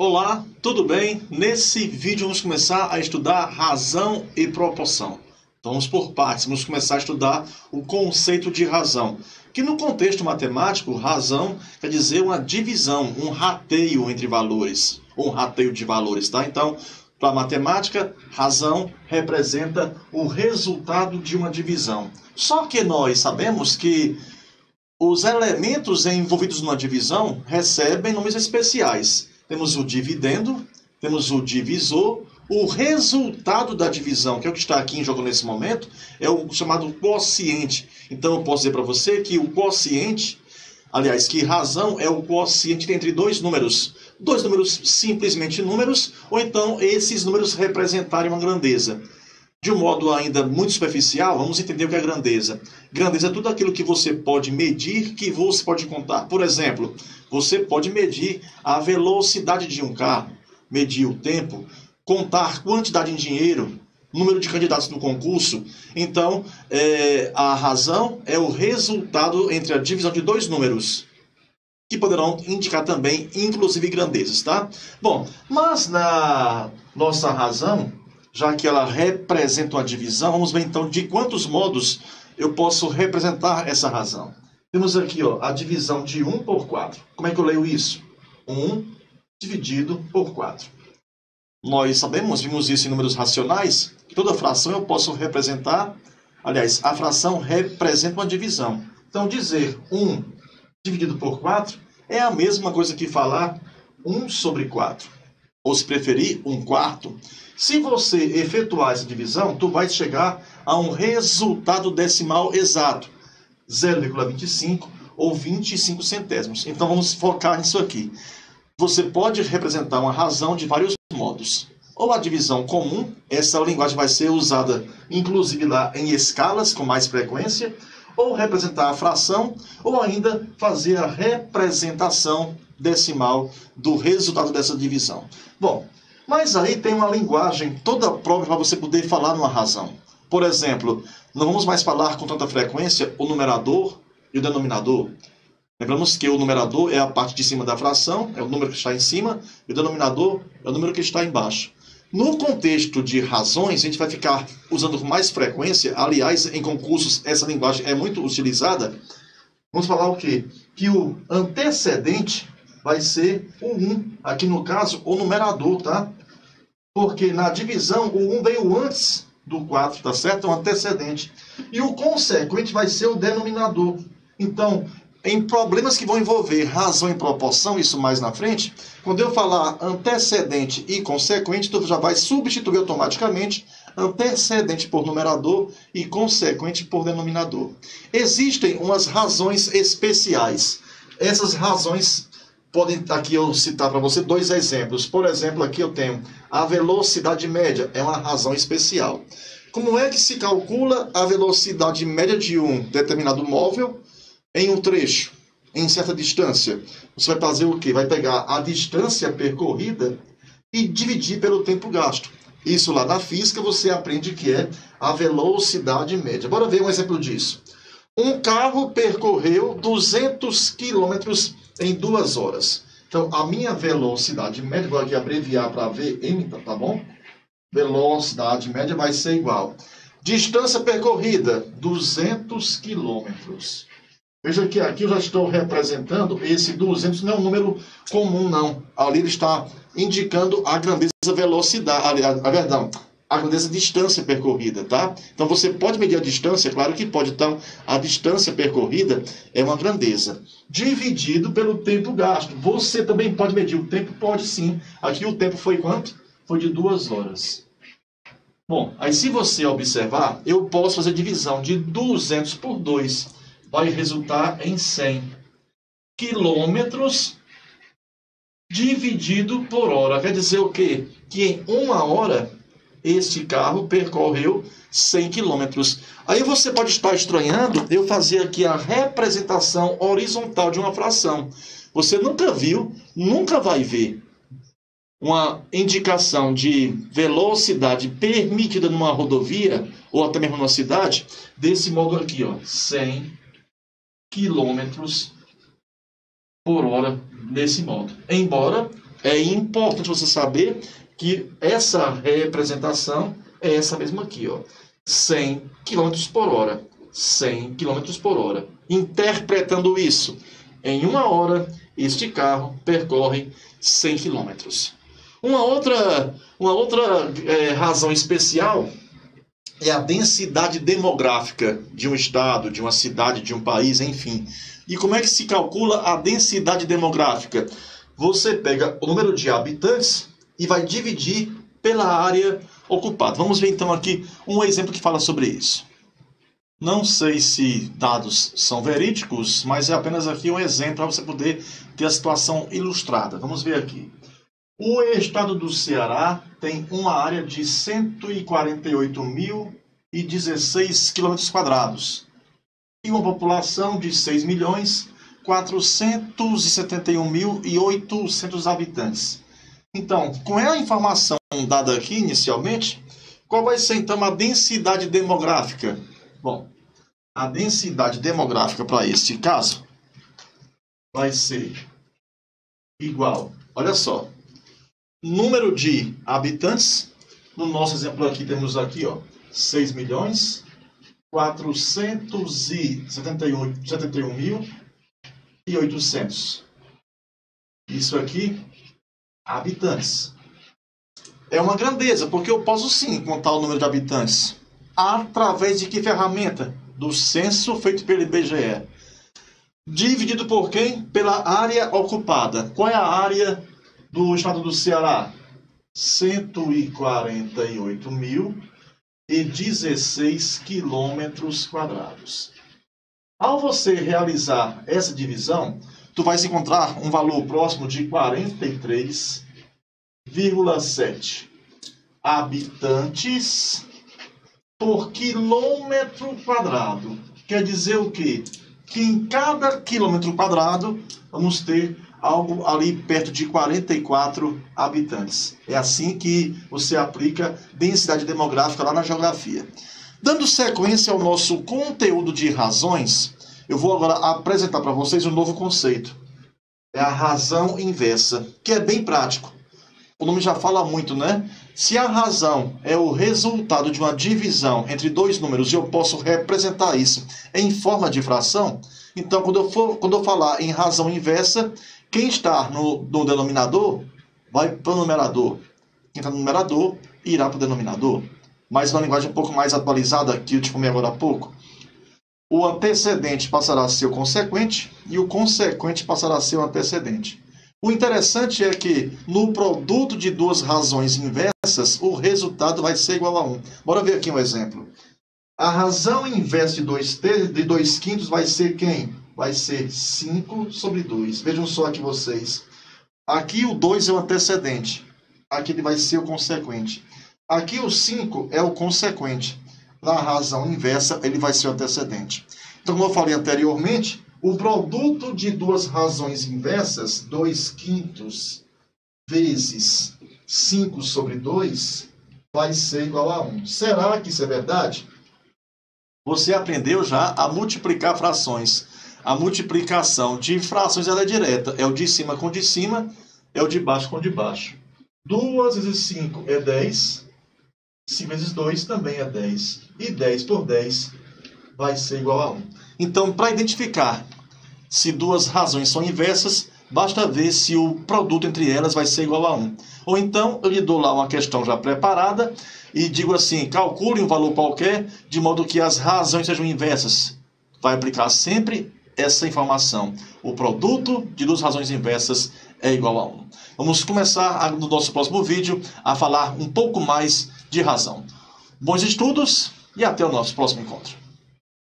Olá, tudo bem? Nesse vídeo vamos começar a estudar razão e proporção. Então vamos por partes, vamos começar a estudar o conceito de razão. Que no contexto matemático, razão quer dizer uma divisão, um rateio entre valores, um rateio de valores, tá? Então, para a matemática, razão representa o resultado de uma divisão. Só que nós sabemos que os elementos envolvidos numa divisão recebem nomes especiais. Temos o dividendo, temos o divisor, o resultado da divisão, que é o que está aqui em jogo nesse momento, é o chamado quociente. Então eu posso dizer para você que o quociente, aliás, que razão é o quociente entre dois números. Dois números simplesmente números, ou então esses números representarem uma grandeza. De um modo ainda muito superficial, vamos entender o que é grandeza. Grandeza é tudo aquilo que você pode medir, que você pode contar. Por exemplo, você pode medir a velocidade de um carro, medir o tempo, contar quantidade em dinheiro, número de candidatos no concurso. Então, é, a razão é o resultado entre a divisão de dois números, que poderão indicar também, inclusive, grandezas, tá? Bom, mas na nossa razão, já que ela representa uma divisão, vamos ver então de quantos modos eu posso representar essa razão. Temos aqui ó, a divisão de 1 por 4. Como é que eu leio isso? 1 dividido por 4. Nós sabemos, vimos isso em números racionais, que toda fração eu posso representar, aliás, a fração representa uma divisão. Então, dizer 1 dividido por 4 é a mesma coisa que falar 1 sobre 4. Ou, se preferir, 1 quarto. Se você efetuar essa divisão, tu vai chegar a um resultado decimal exato. 0,25 ou 25 centésimos. Então vamos focar nisso aqui. Você pode representar uma razão de vários modos. Ou a divisão comum, essa linguagem vai ser usada inclusive lá em escalas com mais frequência, ou representar a fração, ou ainda fazer a representação decimal do resultado dessa divisão. Bom, mas aí tem uma linguagem toda própria para você poder falar numa razão. Por exemplo, não vamos mais falar com tanta frequência o numerador e o denominador. Lembramos que o numerador é a parte de cima da fração, é o número que está em cima, e o denominador é o número que está embaixo. No contexto de razões, a gente vai ficar usando com mais frequência, aliás, em concursos essa linguagem é muito utilizada. Vamos falar o quê? Que o antecedente vai ser o 1, aqui no caso, o numerador, tá? Porque na divisão o 1 veio antes do 4, tá certo? É um antecedente. E o consequente vai ser o denominador. Então, em problemas que vão envolver razão e proporção, isso mais na frente, quando eu falar antecedente e consequente, tu já vai substituir automaticamente antecedente por numerador e consequente por denominador. Existem umas razões especiais. Essas razões podem aqui eu citar para você dois exemplos. Por exemplo, aqui eu tenho a velocidade média, é uma razão especial. Como é que se calcula a velocidade média de um determinado móvel em um trecho, em certa distância? Você vai fazer o quê? Vai pegar a distância percorrida e dividir pelo tempo gasto. Isso lá na física você aprende que é a velocidade média. Bora ver um exemplo disso. Um carro percorreu 200 quilômetros em duas horas. Então, a minha velocidade média, vou aqui abreviar para VM, tá bom? Velocidade média vai ser igual. Distância percorrida, 200 quilômetros. Veja que aqui eu já estou representando esse 200, não é um número comum, não. Ali ele está indicando a grandeza velocidade, a, a, a, perdão, a grandeza distância percorrida, tá? Então você pode medir a distância, claro que pode. Então, a distância percorrida é uma grandeza. Dividido pelo tempo gasto. Você também pode medir o tempo? Pode sim. Aqui o tempo foi quanto? Foi de duas horas. Bom, aí se você observar, eu posso fazer divisão de 200 por 2. Vai resultar em 100 quilômetros dividido por hora. Quer dizer o quê? Que em uma hora este carro percorreu 100 quilômetros. Aí você pode estar estranhando eu fazer aqui a representação horizontal de uma fração. Você nunca viu, nunca vai ver uma indicação de velocidade permitida numa rodovia ou até mesmo numa cidade desse modo aqui, ó, 100 quilômetros por hora desse modo. Embora é importante você saber que essa representação é essa mesma aqui, ó. 100 km por hora. 100 km por hora. Interpretando isso, em uma hora, este carro percorre 100 km. Uma outra, uma outra é, razão especial é a densidade demográfica de um estado, de uma cidade, de um país, enfim. E como é que se calcula a densidade demográfica? Você pega o número de habitantes e vai dividir pela área ocupada. Vamos ver então aqui um exemplo que fala sobre isso. Não sei se dados são verídicos, mas é apenas aqui um exemplo para você poder ter a situação ilustrada. Vamos ver aqui. O estado do Ceará tem uma área de 148.016 km e uma população de 6 milhões 471.800 habitantes. Então, com a informação dada aqui inicialmente, qual vai ser então a densidade demográfica? Bom, a densidade demográfica para este caso vai ser igual, olha só, número de habitantes, no nosso exemplo aqui temos aqui, ó, 6 milhões 471 mil e 800. Isso aqui, habitantes. É uma grandeza, porque eu posso sim contar o número de habitantes. Através de que ferramenta? Do censo feito pelo IBGE. Dividido por quem? Pela área ocupada. Qual é a área do estado do Ceará? 148.016 quilômetros quadrados. Ao você realizar essa divisão, tu vai encontrar um valor próximo de 43,7 habitantes por quilômetro quadrado. Quer dizer o quê? Que em cada quilômetro quadrado vamos ter algo ali perto de 44 habitantes. É assim que você aplica densidade demográfica lá na geografia. Dando sequência ao nosso conteúdo de razões, eu vou agora apresentar para vocês um novo conceito. É a razão inversa, que é bem prático. O nome já fala muito, né? Se a razão é o resultado de uma divisão entre dois números e eu posso representar isso em forma de fração, então quando eu, for, quando eu falar em razão inversa, quem está no, no denominador vai para o numerador. Quem está no numerador irá para o denominador. Mas uma linguagem um pouco mais atualizada que eu te falei agora há pouco. O antecedente passará a ser o consequente e o consequente passará a ser o antecedente. O interessante é que no produto de duas razões inversas, o resultado vai ser igual a 1. Bora ver aqui um exemplo. A razão inversa de 2 de quintos vai ser quem? Vai ser 5 sobre 2. Vejam só aqui vocês. Aqui o 2 é o antecedente. Aqui ele vai ser o consequente. Aqui o 5 é o consequente. Na razão inversa, ele vai ser o antecedente. Então, como eu falei anteriormente, o produto de duas razões inversas, 2 quintos vezes 5 sobre 2, vai ser igual a 1. Será que isso é verdade? Você aprendeu já a multiplicar frações. A multiplicação de frações ela é direta. É o de cima com o de cima, é o de baixo com o de baixo. 2 vezes 5 é 10. 5 vezes 2 também é 10. E 10 por 10 vai ser igual a 1. Então, para identificar se duas razões são inversas, basta ver se o produto entre elas vai ser igual a 1. Ou então, eu lhe dou lá uma questão já preparada e digo assim, calcule um valor qualquer, de modo que as razões sejam inversas. Vai aplicar sempre essa informação. O produto de duas razões inversas é igual a 1. Vamos começar no nosso próximo vídeo a falar um pouco mais de razão. Bons estudos e até o nosso próximo encontro.